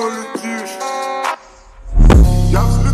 Чего летишь? Я взлю...